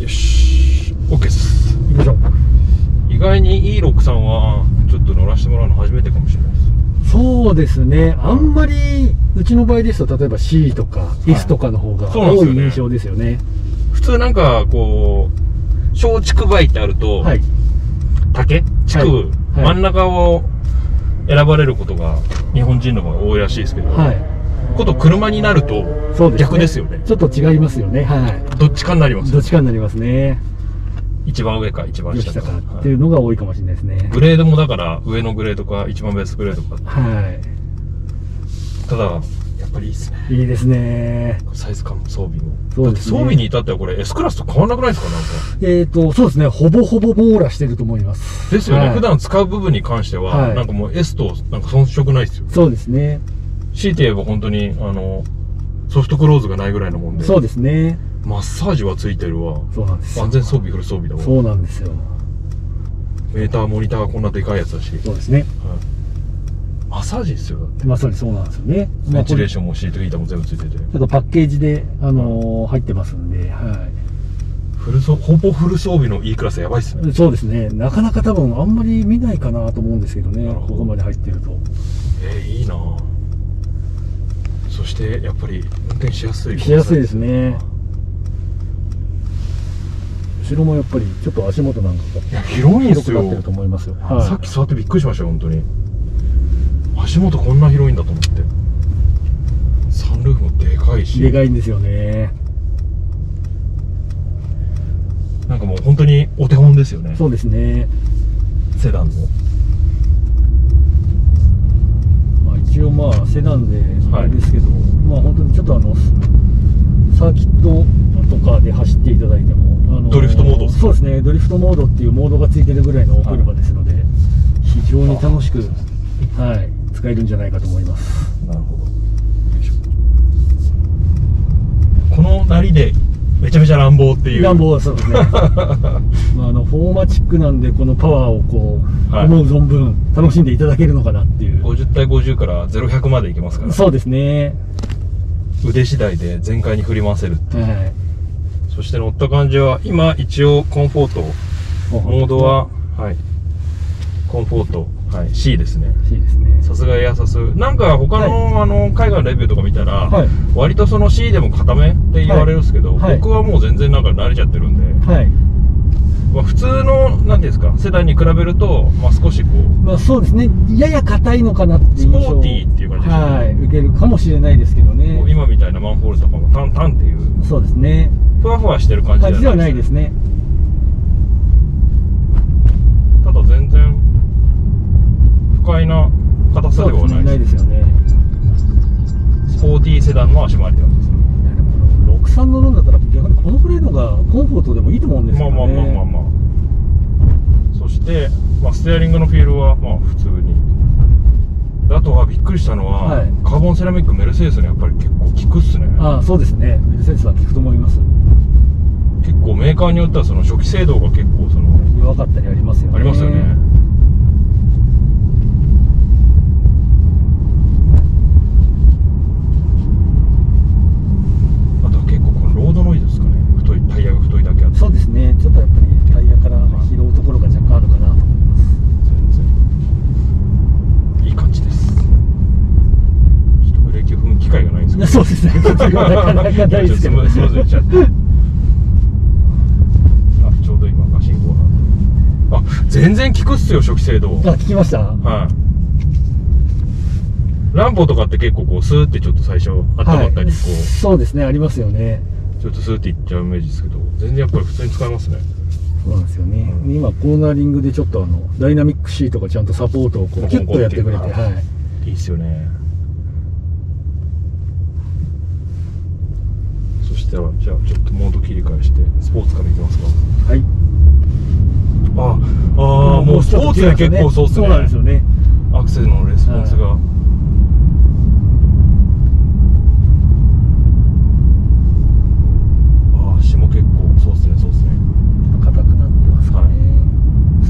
[SPEAKER 1] よし OK です
[SPEAKER 2] 行きましょう
[SPEAKER 1] 意外に E6 さんはちょっと乗らせてもらうの初めてかもしれないです
[SPEAKER 2] そうですねあんまりうちの場合ですと例えば C とか S とかの方が
[SPEAKER 1] そうなんですよね。
[SPEAKER 2] 多い印象ですよね。
[SPEAKER 1] 普通なんかこう小竹梅ってあると、
[SPEAKER 2] はい。
[SPEAKER 1] 竹？竹部、
[SPEAKER 2] はい。はい。
[SPEAKER 1] 真ん中を選ばれることが日本人の方が多いらしいですけど、
[SPEAKER 2] はい。
[SPEAKER 1] こと車になると逆ですよね。
[SPEAKER 2] ちょっと違いますよね。はい。
[SPEAKER 1] どっちかになります
[SPEAKER 2] どっちかになりますね。
[SPEAKER 1] 一番上か一番下か。
[SPEAKER 2] って
[SPEAKER 1] はい
[SPEAKER 2] いうのが多いかもしれないですね。
[SPEAKER 1] グレードもだから上のグレードか一番ベースグレードか。
[SPEAKER 2] は
[SPEAKER 1] ただやっぱりいいっすね。
[SPEAKER 2] いいいですね。
[SPEAKER 1] サイズ感も装備も。
[SPEAKER 2] そうですね。
[SPEAKER 1] だって装備に至ってはこれ S クラスと変わんなくないですかなんか。
[SPEAKER 2] えっ、とそうですね。ほぼほぼ網羅してると思います。
[SPEAKER 1] ですよね、
[SPEAKER 2] はい。
[SPEAKER 1] 普段使う部分に関しては、
[SPEAKER 2] はい。
[SPEAKER 1] なんかもう S となんか遜色ないですよ
[SPEAKER 2] そうですね。
[SPEAKER 1] 強いて言えば本当にあのソフトクローズがないぐらいのもんで。
[SPEAKER 2] そうですね。
[SPEAKER 1] マッサージはついてるわ。
[SPEAKER 2] そうなんですよ。
[SPEAKER 1] 安全装備フル装備だわ。
[SPEAKER 2] そうなんですよ。
[SPEAKER 1] メーターモニターがこんなでかいやつだし、
[SPEAKER 2] そうですね。
[SPEAKER 1] はいマッサージですよだって。
[SPEAKER 2] まさにそうなんですよね。
[SPEAKER 1] ベンチレーションもシートヒーターも全部ついて。て
[SPEAKER 2] ちょっとパッケージで、あのー入ってますんで、は
[SPEAKER 1] フル装ほぼフル装備の E クラスやばいっすね。
[SPEAKER 2] い、そうですね。なかなか多分あんまり見ないかなと思うんですけどね
[SPEAKER 1] なるほど。
[SPEAKER 2] ここまで入ってると。
[SPEAKER 1] えー、いいな。ぁそしてやっぱり運転しやすい。
[SPEAKER 2] しやすいですね。後ろもやっぱりちょっと足元なんか
[SPEAKER 1] いや広いんですよ。
[SPEAKER 2] 広くなってると思いますよ、はい、
[SPEAKER 1] さっき座ってびっくりしましたよ本当に足元こんな広いんだと思って。サンルーフもでかいし。
[SPEAKER 2] でかいんですよね。
[SPEAKER 1] なんかもう本当にお手本ですよね。
[SPEAKER 2] そうですね。
[SPEAKER 1] セダンの。
[SPEAKER 2] まあ一応まあセダンで
[SPEAKER 1] はい。
[SPEAKER 2] あれですけど、まあ本当にちょっとあのサーキットとかで走っていただいても、あの
[SPEAKER 1] ドリフトモード
[SPEAKER 2] そうですね。ドリフトモードっていうモードがついてるぐらいのお車ですので、非常に楽しくはい使えるんじゃないかと思います。
[SPEAKER 1] なるほど。このなりでめちゃめちゃ乱暴っていう。
[SPEAKER 2] 乱暴はそうですね。まああのフォーマチックなんでこのパワーをこう、
[SPEAKER 1] はい。
[SPEAKER 2] 思う存分楽しんでいただけるのかなっていう。
[SPEAKER 1] 50対50から0100までいけますから。
[SPEAKER 2] そうですね。
[SPEAKER 1] 腕次第で全開に振り回せる
[SPEAKER 2] はい。
[SPEAKER 1] そして乗った感じは今一応コンフォート。モードははい。コンフォート、はい、C ですね。
[SPEAKER 2] いいですね。
[SPEAKER 1] さすがエアサス。なんか他の,、あの海外のレビューとか見たら、
[SPEAKER 2] はい。
[SPEAKER 1] 割とその C でも固めって言われるんですけど、
[SPEAKER 2] はい。はい。
[SPEAKER 1] 僕はもう全然なんか慣れちゃってるんで、
[SPEAKER 2] はい。
[SPEAKER 1] まあ、普通の何ていうんですかセダンに比べると、まあ、少しこう
[SPEAKER 2] まあそうですね。やや硬いのかなっていう印象。
[SPEAKER 1] スポーティーっていう感じですね。
[SPEAKER 2] はい。受けるかもしれないですけどね。
[SPEAKER 1] 今みたいなマンホールとかもタンタンっていう。
[SPEAKER 2] そうですね。
[SPEAKER 1] ふわふわしてる感じ
[SPEAKER 2] 感じではないです
[SPEAKER 1] ね
[SPEAKER 2] ね
[SPEAKER 1] ただ全然不快な硬さではない
[SPEAKER 2] ないですよね。
[SPEAKER 1] スポーティーセダンの足回りではですね。
[SPEAKER 2] いやでも63乗るんだったら逆にこのくらいのがコンフォートでもいいと思うんです
[SPEAKER 1] まあ
[SPEAKER 2] よね
[SPEAKER 1] まあまあまあまあ。そして、まあ、ステアリングのフィールはまあ普通に。であとはびっくりしたのは、
[SPEAKER 2] はい。
[SPEAKER 1] カーボンセラミックメルセデスのやっぱり結構効くっすね。
[SPEAKER 2] ああそうですね。メルセデスは効くと思います。
[SPEAKER 1] 結構メーカーによってはその初期精度が結構その
[SPEAKER 2] 弱かったりありますよね。
[SPEAKER 1] ありますよね
[SPEAKER 2] そうですね。ちょっとやっぱりタイヤから拾うところが若干あるかなと思います。全然いい感じです。ちょっとブレーキを踏む機会がないんですけど。
[SPEAKER 1] そうですね。なかなか大ないですけど、ちゃってあちょうど今が信号なんで。あ全然効くっすよ初期制度。
[SPEAKER 2] あ効きました？
[SPEAKER 1] はい。ランボとかって結構こうスーってちょっと最初温まったりこう、
[SPEAKER 2] はい、そうですね。ありますよね。
[SPEAKER 1] ちょっとスーっていっちゃうイメージですけど全然やっぱり普通に使えますね。
[SPEAKER 2] そうなんですよね、
[SPEAKER 1] うん
[SPEAKER 2] 今コーナリングでちょっとあのダイナミックシートがちゃんとサポートをこうキュッとやってくれて、はい。
[SPEAKER 1] いいっすよね。そしたらじゃあちょっとモード切り替えしてスポーツからいきますか。
[SPEAKER 2] はい。
[SPEAKER 1] ああーもうスポーツで結構そうっすね。
[SPEAKER 2] そうなんですよね。
[SPEAKER 1] アクセルのレスポンスが、ああ足も結構そうっすねそうっすね
[SPEAKER 2] 硬くなってますかね、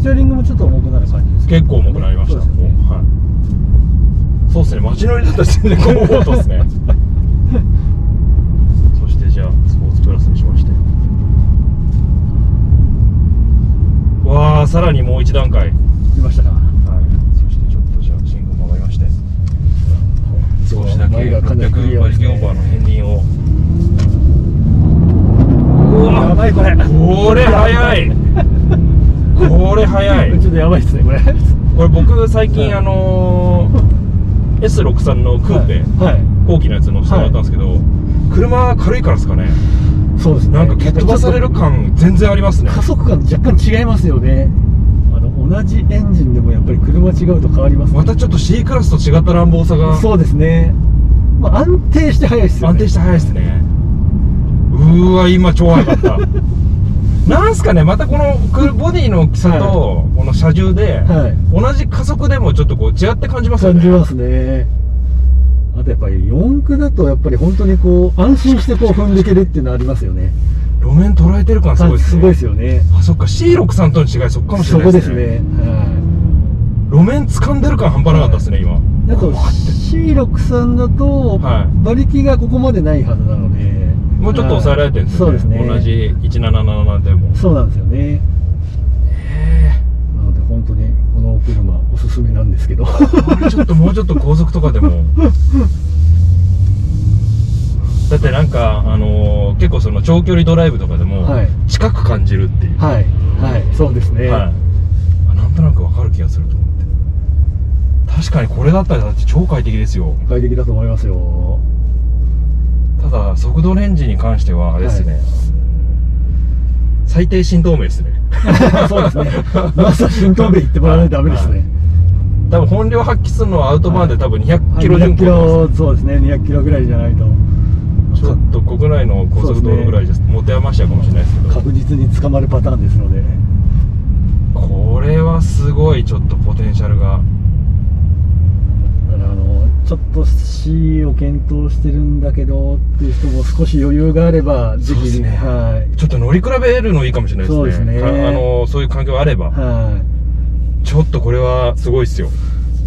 [SPEAKER 2] ステアリングもちょっと重くなる感じですか？
[SPEAKER 1] 結構重くなりました。
[SPEAKER 2] そうですよね。
[SPEAKER 1] はい。そうっすね。街乗りだったら全然コンフォートっすね。そしてじゃあスポーツクラスにしまして。わあさらにもう一段階。はい
[SPEAKER 2] 来ましたか？
[SPEAKER 1] そしてちょっとじゃあ信号曲がりまして。少しだけ
[SPEAKER 2] 前がかなりクリ
[SPEAKER 1] 600馬力オーバーの片輪を。
[SPEAKER 2] やばいこれ。
[SPEAKER 1] これ早い これ早い。
[SPEAKER 2] ちょっとやばいですねこれ。
[SPEAKER 1] これ僕最近、
[SPEAKER 2] はい。
[SPEAKER 1] あのー S63 のクーペ、
[SPEAKER 2] はい、はい。
[SPEAKER 1] 後期のやつ乗せてもらったんですけど、車軽いからですかね。
[SPEAKER 2] そうですね。
[SPEAKER 1] なんか蹴っ飛ばされる感全然ありますね。
[SPEAKER 2] 加速感若干違いますよね。あの同じエンジンでもやっぱり車違うと変わりますね。
[SPEAKER 1] またちょっと C クラスと違った乱暴さが
[SPEAKER 2] そうですね、まあ、安定して速いですよね。
[SPEAKER 1] 安定して速いですね。うーわ今超速かった なんすかねまたこのくボディの大きさとこの車重で、
[SPEAKER 2] はい。
[SPEAKER 1] 同じ加速でもちょっとこう違って感じますよね。
[SPEAKER 2] 感じますね。あとやっぱり4駆だとやっぱり本当にこう安心してこう踏んでいけるっていうのはありますよね。
[SPEAKER 1] 路面捉えてる感すごいですね。
[SPEAKER 2] すごいですよね。
[SPEAKER 1] あそっか C63 との違いそこかもしれないでね。
[SPEAKER 2] そこですすね。は
[SPEAKER 1] 路面掴んでる感半端なかったですね、今。
[SPEAKER 2] いあと C63 だと
[SPEAKER 1] はい。
[SPEAKER 2] 馬力がここまでないはずなので
[SPEAKER 1] もうちょっと抑えられてるんですよね、
[SPEAKER 2] はいそうですね。
[SPEAKER 1] 同じ177でも。
[SPEAKER 2] そうなんですよね。
[SPEAKER 1] へ
[SPEAKER 2] なので本当にこのお車おすすめなんですけど。
[SPEAKER 1] ちょっともうちょっと高速とかでも。だってなんかあのー結構その長距離ドライブとかでも
[SPEAKER 2] はい。
[SPEAKER 1] 近く感じるっていう。
[SPEAKER 2] はい。はい。そうですね、
[SPEAKER 1] はい。あなんとなくわかる気がすると思って。確かにこれだったらだって超快適ですよ。
[SPEAKER 2] 快適だと思いますよ
[SPEAKER 1] ただ速度レンジに関してはあれですね、
[SPEAKER 2] はい
[SPEAKER 1] 最低浸透明ですね。
[SPEAKER 2] そうですね。まずは浸透明行ってもらわないとダメですね、
[SPEAKER 1] 多分本領発揮するのはアウトバーンで多分200
[SPEAKER 2] はい
[SPEAKER 1] キロ巡
[SPEAKER 2] 200キ
[SPEAKER 1] 航なん
[SPEAKER 2] ロそうですね。200キロぐらいじゃないと。
[SPEAKER 1] ちょっと国内の高速道路ぐらいじゃ持て余しちゃうかもしれないですけど。
[SPEAKER 2] 確実に捕まるパターンですので。
[SPEAKER 1] これはすごいちょっとポテンシャルが
[SPEAKER 2] ちょっと C を検討してるんだけどっていう人も少し余裕があればぜひ。
[SPEAKER 1] そうですね。
[SPEAKER 2] はい。
[SPEAKER 1] ちょっと乗り比べるのいいかもしれないですね。
[SPEAKER 2] そうですね。
[SPEAKER 1] かあのそういう環境あれば。
[SPEAKER 2] は
[SPEAKER 1] ちょっとこれはすごいっすよ。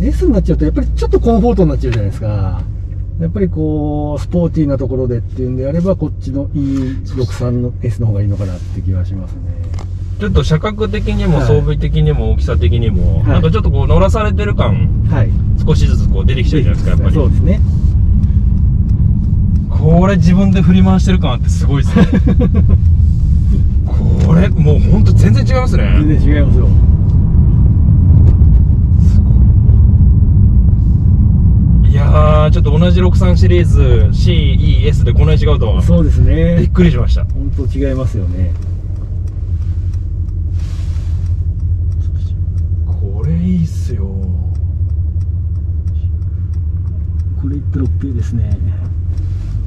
[SPEAKER 2] い S になっちゃうとやっぱりちょっとコンフォートになっちゃうじゃないですか。やっぱりこうスポーティーなところでっていうんであればこっちの E63 の S の方がいいのかなって気がしますね
[SPEAKER 1] ちょっと車格的にも
[SPEAKER 2] はい
[SPEAKER 1] 装備的にも大きさ的にも、
[SPEAKER 2] はい。
[SPEAKER 1] なんかちょっとこう乗らされてる感
[SPEAKER 2] はい。
[SPEAKER 1] 少しずつこう出てきちゃうじゃないですかやっぱり。
[SPEAKER 2] そうですね。
[SPEAKER 1] これ自分で振り回してる感あってすごいですね。これもうほんと全然違いますね。
[SPEAKER 2] 全然違いますよ。
[SPEAKER 1] い。やーちょっと同じ63シリーズ CES でこんなに違うとは。
[SPEAKER 2] そうです
[SPEAKER 1] びっ
[SPEAKER 2] ね
[SPEAKER 1] くりしました。
[SPEAKER 2] 本当違いますよね
[SPEAKER 1] これいいっすよ。
[SPEAKER 2] これって6ですね。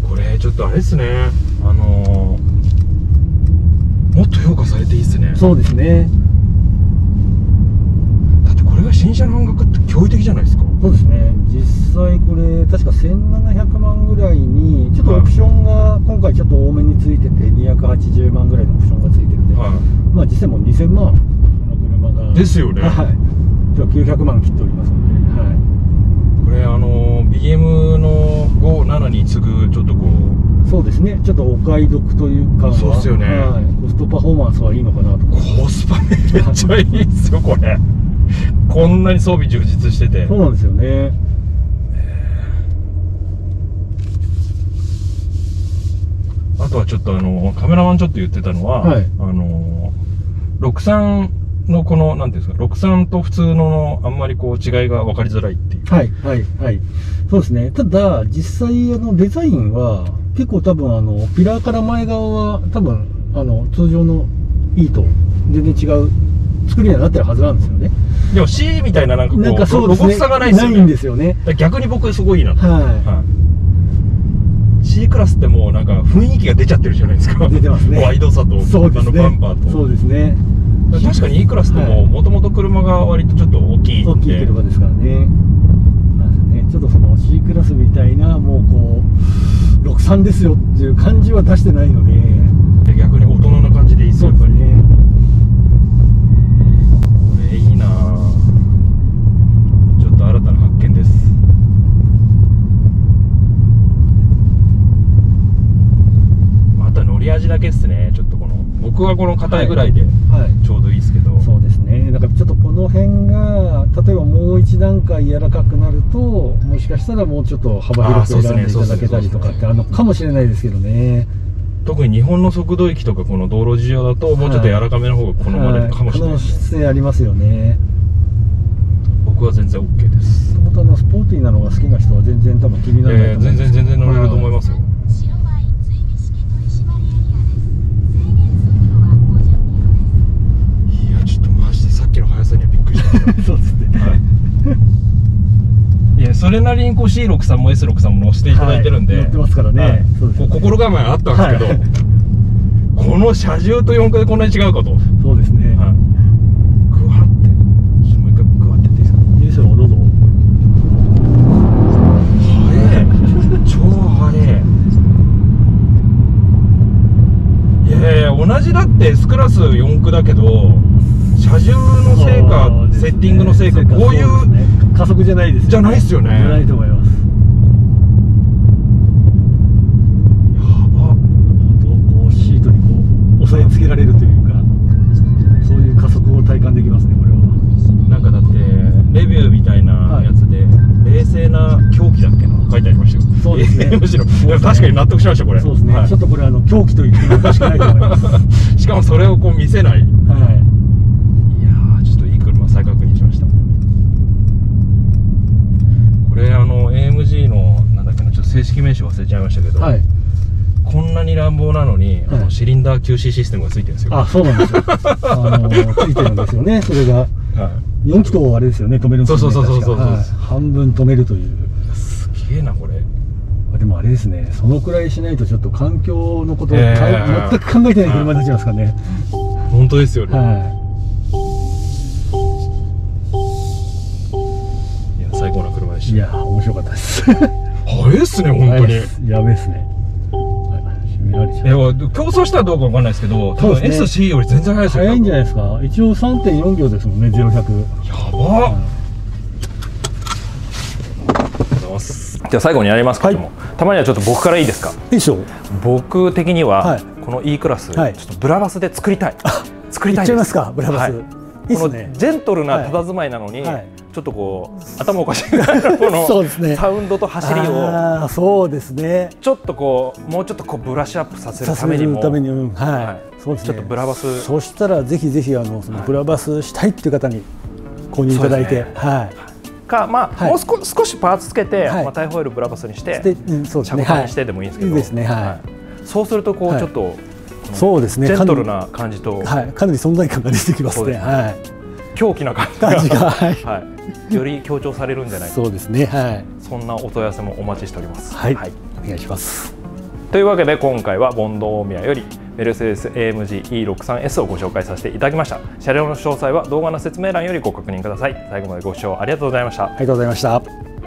[SPEAKER 1] これちょっとあれっすね。あのー、もっと評価されていいっすね。
[SPEAKER 2] そうですね。
[SPEAKER 1] だってこれが新車の半額って驚異的じゃないですか。
[SPEAKER 2] そうですね。実際これ確か1700万ぐらいにちょっとオプションが今回ちょっと多めについてて280万ぐらいのオプションがついてるんで、
[SPEAKER 1] は
[SPEAKER 2] まあ実際もう2000万の車が。
[SPEAKER 1] ですよね。
[SPEAKER 2] はいちょっと900万切っておりますので、はい。
[SPEAKER 1] これあのー、BM の57に次ぐちょっとこう。
[SPEAKER 2] そうですね。ちょっとお買い得というか
[SPEAKER 1] そうっすよね。
[SPEAKER 2] はい、コストパフォーマンスはいいのかなと
[SPEAKER 1] コスパめっちゃいいっすよこれ。こんなに装備充実してて。
[SPEAKER 2] そうなんですよね。
[SPEAKER 1] あとはちょっとあのカメラマンちょっと言ってたのは、
[SPEAKER 2] はい。
[SPEAKER 1] あの63のこのなんていうんですか63と普通ののあんまりこう違いが分かりづらいっていう。
[SPEAKER 2] はいはいはい。そうですね。ただ実際あのデザインは結構多分あのピラーから前側は多分あの通常の E と全然違う作りにはなってるはずなんですよね。
[SPEAKER 1] でも C みたいななんかこう
[SPEAKER 2] なんかそうですね。
[SPEAKER 1] ロゴスさがないですよね。
[SPEAKER 2] んですよね。
[SPEAKER 1] 逆に僕すごいいいなと、
[SPEAKER 2] は
[SPEAKER 1] はい。C クラスってもうなんか雰囲気が出ちゃってるじゃないですか。
[SPEAKER 2] 出てますね。
[SPEAKER 1] ワイドさと
[SPEAKER 2] いそうで
[SPEAKER 1] バンパーと。
[SPEAKER 2] そうですね
[SPEAKER 1] 確かに。E クラスっても
[SPEAKER 2] はい。
[SPEAKER 1] もともと車が割とちょっと大きい
[SPEAKER 2] 大きい車ですからね。ね。ちょっとその C クラスみたいなもうこう63ですよっていう感じは出してないので。
[SPEAKER 1] で逆に大人な感じでいいっすよ。やっぱり
[SPEAKER 2] ね。
[SPEAKER 1] これいいなぁ。ちょっと新たな発見です。まああとは乗り味だけっすね。ちょっとこの僕はこの硬いぐらいで。
[SPEAKER 2] はい
[SPEAKER 1] ちょうどいいですけど、
[SPEAKER 2] そうですね。だからちょっとこの辺が例えばもう一段階柔らかくなるともしかしたらもうちょっと幅広く選んでいただけたりとかってあるのかもしれないですけどね。
[SPEAKER 1] 特に日本の速度域とかこの道路事情だともうちょっと柔らかめの方が好まれるかもしれない。
[SPEAKER 2] はい。
[SPEAKER 1] ですね、
[SPEAKER 2] 可能性ありますよね。
[SPEAKER 1] 僕は全然 OK です。
[SPEAKER 2] もともとあのスポーティーなのが好きな人は全然多分気にならない
[SPEAKER 1] えー全然全然乗れると思いますよ、
[SPEAKER 3] 白バイ追尾式取締エリアです。制限速度は50キロです。
[SPEAKER 1] いやちょっとマジでさっきの速さにはびっくりした
[SPEAKER 2] そうですね。
[SPEAKER 1] はい、いやそれなりにこう C63 も S63 も乗せていただいてるんで、
[SPEAKER 2] はい乗ってますからね。
[SPEAKER 1] はい。
[SPEAKER 2] そうですね。
[SPEAKER 1] こう心構えあったんですけど、
[SPEAKER 2] はい。
[SPEAKER 1] この車重と四駆でこんなに違うかと、はい、
[SPEAKER 2] そうですね、
[SPEAKER 1] ぐわって。ちょっともう一回ってていいですか？
[SPEAKER 2] いいですよどうぞ。
[SPEAKER 1] 超い。やいや同じだって S クラス4駆だけど車重のせいか、セッティングのせいかこういう
[SPEAKER 2] ね。加速じゃないですよね。
[SPEAKER 1] じゃないっすよね。
[SPEAKER 2] じゃないと思います。
[SPEAKER 1] やば。
[SPEAKER 2] 本当こうシートにこう押さえつけられるというかそういう加速を体感できますねこれは。
[SPEAKER 1] なんかだってレビューみたいなやつで、冷静な狂気だっけな書いてありましたよ。
[SPEAKER 2] そうですね。
[SPEAKER 1] むしろ。でも確かに納得しましたこれ。
[SPEAKER 2] そうですね、
[SPEAKER 1] はい。
[SPEAKER 2] ちょっとこれあの狂気と言ってもおかしくないと思います。は
[SPEAKER 1] しかもそれをこう見せないいや
[SPEAKER 2] い
[SPEAKER 1] ーちょっといい車再確認しましたこれあの AMG のなんだっけ正式名称忘れちゃいましたけど、
[SPEAKER 2] はい
[SPEAKER 1] こんなに乱暴なのに、あ
[SPEAKER 2] はい
[SPEAKER 1] のシリンダー QC システムがついてるんですよ
[SPEAKER 2] あそうなんですよあのついてるんですよねそれが
[SPEAKER 1] はい
[SPEAKER 2] 4気筒あれですよね止めるんですよね
[SPEAKER 1] そうそうそうそうそう
[SPEAKER 2] はい半分止めるという
[SPEAKER 1] すげえなこれ
[SPEAKER 2] あでもあれですねそのくらいしないとちょっと環境のことを、
[SPEAKER 1] えー
[SPEAKER 2] 全く考えてない車になっちゃいますかね、
[SPEAKER 1] 本当ですよね、
[SPEAKER 2] はい
[SPEAKER 1] い、や最高な車でしたい
[SPEAKER 2] や面白かったです
[SPEAKER 1] 速いっすね本当に、
[SPEAKER 2] はいやべえっすね。はい
[SPEAKER 1] や競争したらどうかわかんないですけど多分 SC より全然速いですよ
[SPEAKER 2] 早いんじゃない
[SPEAKER 1] い
[SPEAKER 2] ですか？一応3.4秒ですもんね0100
[SPEAKER 1] やばっ、ありがとうございますでは最後になりますけども、たまにはちょっと僕からいいですか？
[SPEAKER 2] いいでしょ
[SPEAKER 1] 僕的には、
[SPEAKER 2] はい。
[SPEAKER 1] この E クラス、
[SPEAKER 2] はい。
[SPEAKER 1] ちょっとブラバスで作りたい。作りたいです。
[SPEAKER 2] いっちゃいますかブラバス、
[SPEAKER 1] このジェントルな佇まいなのに、
[SPEAKER 2] はい。
[SPEAKER 1] ちょっとこう頭おかしいぐらいのこの
[SPEAKER 2] そうですね。
[SPEAKER 1] サウンドと走りを。
[SPEAKER 2] そうですね。
[SPEAKER 1] ちょっとこうもうちょっとこうブラッシュアップさせるためにも。
[SPEAKER 2] はい、
[SPEAKER 1] はい。
[SPEAKER 2] そうですね。
[SPEAKER 1] ちょっとブラバス。
[SPEAKER 2] そしたらぜひぜひあのその
[SPEAKER 1] はい。
[SPEAKER 2] ブラバスしたいっていう方に購入いただいて、はい。
[SPEAKER 1] か、まあ
[SPEAKER 2] はい。
[SPEAKER 1] もう少少しパーツつけて、
[SPEAKER 2] はい。
[SPEAKER 1] まあ、タイホイールブラバスにして
[SPEAKER 2] で、うん、そうですね。
[SPEAKER 1] 車高にしてでもいいんですけど、そうするとこう
[SPEAKER 2] はい。
[SPEAKER 1] ちょっと、
[SPEAKER 2] そうですね
[SPEAKER 1] ジェントルな感じと、
[SPEAKER 2] はい、かなり存在感が出てきますね。
[SPEAKER 1] すね
[SPEAKER 2] はい。
[SPEAKER 1] 狂気な
[SPEAKER 2] 感じがはい。
[SPEAKER 1] はい、より強調されるんじゃないか
[SPEAKER 2] そうですね。はい。
[SPEAKER 1] そんなお問い合わせもお待ちしております。
[SPEAKER 2] はい。お願いします。
[SPEAKER 1] というわけで今回はボンド大宮よりメルセデス AMG E63S をご紹介させていただきました車両の詳細は動画の説明欄よりご確認ください最後までご視聴ありがとうございました
[SPEAKER 2] ありがとうございました。